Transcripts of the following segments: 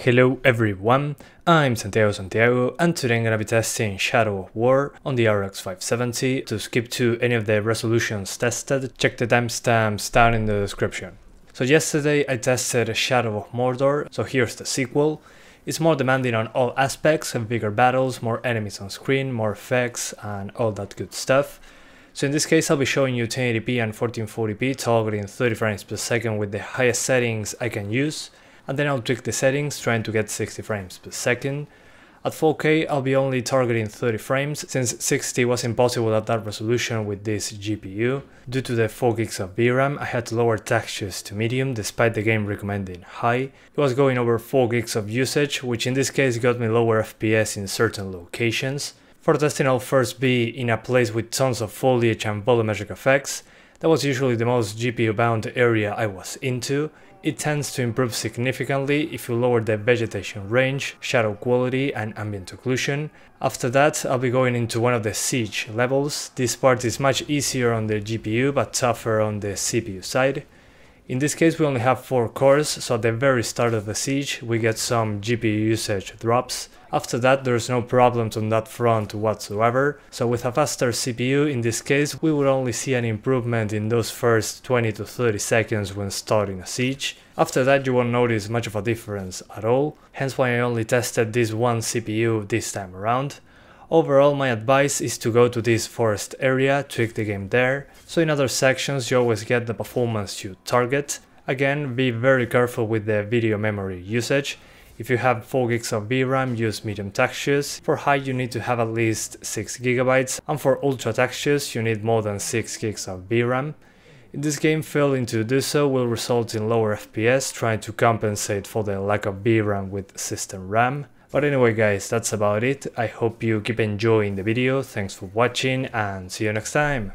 Hello everyone, I'm Santiago Santiago and today I'm gonna be testing Shadow of War on the RX 570. To skip to any of the resolutions tested, check the timestamps down in the description. So yesterday I tested Shadow of Mordor, so here's the sequel. It's more demanding on all aspects, have bigger battles, more enemies on screen, more effects and all that good stuff. So in this case I'll be showing you 1080p and 1440p targeting 30 frames per second with the highest settings I can use and then I'll tweak the settings trying to get 60 frames per second. At 4K I'll be only targeting 30 frames since 60 was impossible at that resolution with this GPU. Due to the 4 gigs of VRAM I had to lower textures to medium despite the game recommending high. It was going over 4 gigs of usage which in this case got me lower FPS in certain locations. For testing I'll first be in a place with tons of foliage and volumetric effects. That was usually the most GPU bound area I was into. It tends to improve significantly if you lower the vegetation range, shadow quality and ambient occlusion. After that I'll be going into one of the siege levels. This part is much easier on the GPU but tougher on the CPU side. In this case we only have 4 cores, so at the very start of the siege we get some GPU usage drops. After that there's no problems on that front whatsoever, so with a faster CPU in this case we would only see an improvement in those first 20 to 30 seconds when starting a siege. After that you won't notice much of a difference at all, hence why I only tested this one CPU this time around. Overall my advice is to go to this forest area, tweak the game there, so in other sections you always get the performance you target. Again, be very careful with the video memory usage. If you have 4 gigs of VRAM, use medium textures. For high you need to have at least 6 GB, and for ultra textures you need more than 6 gigs of VRAM. In this game failing to do so will result in lower FPS trying to compensate for the lack of VRAM with system RAM. But anyway guys, that's about it. I hope you keep enjoying the video, thanks for watching and see you next time.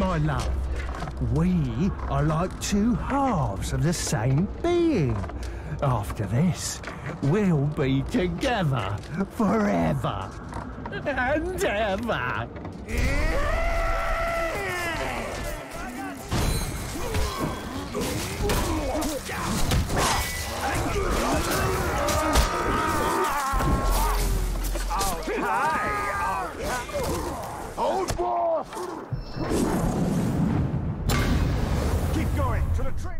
my love. We are like two halves of the same being. After this, we'll be together forever and ever. Old boss! To the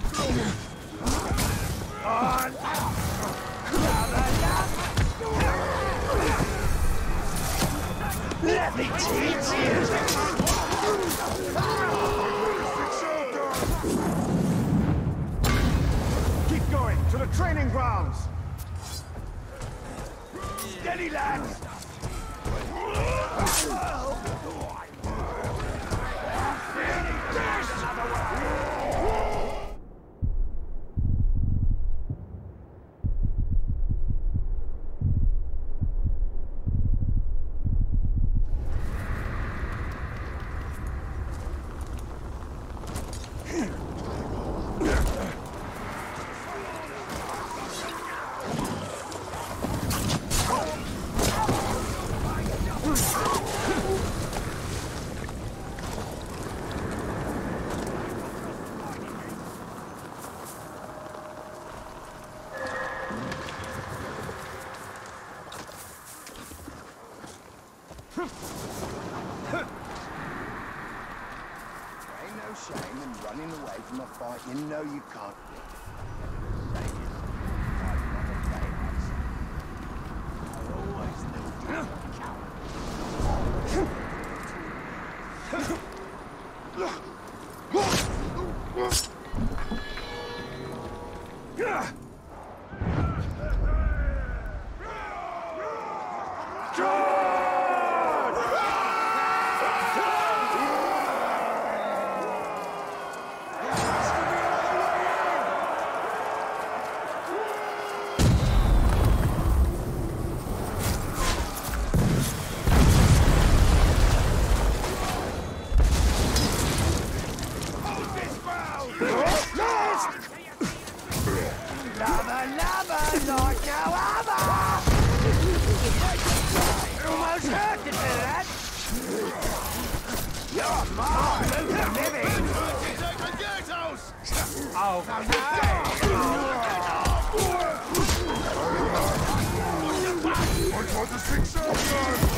training. Keep going to the training grounds. Steady, lads. Ain't no running away from a fight you know you can't win. Keep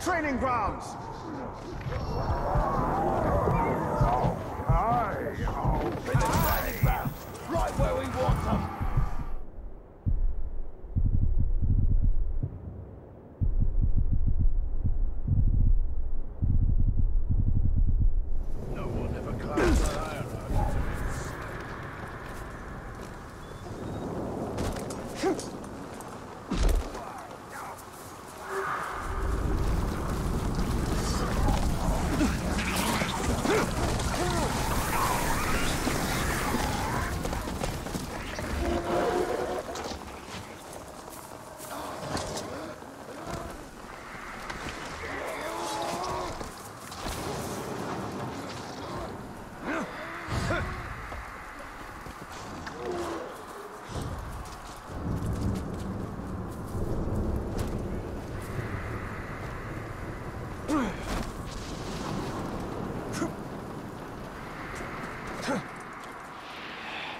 training grounds.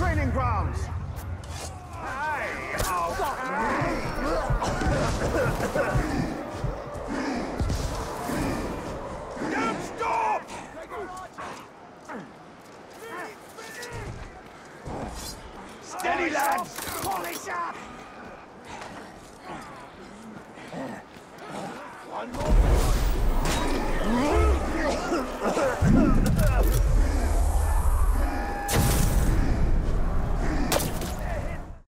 training grounds. Don't